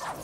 Red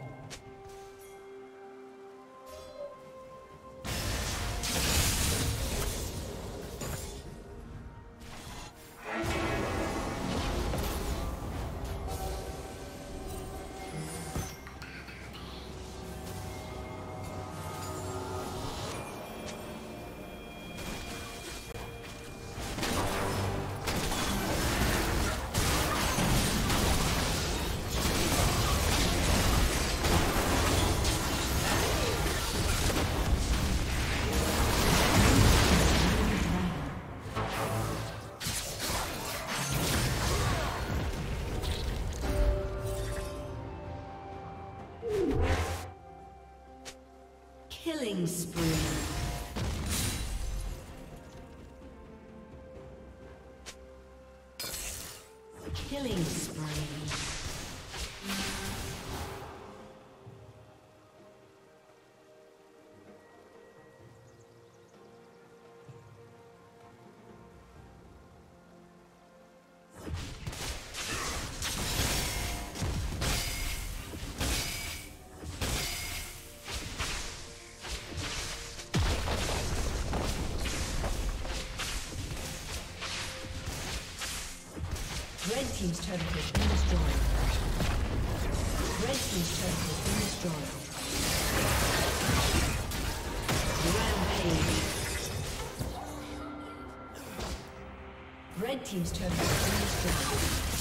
Killing Red Team's turret has been destroyed. Red Team's turret has been destroyed. Rampage. Red Team's turret has been destroyed.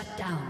Shut down.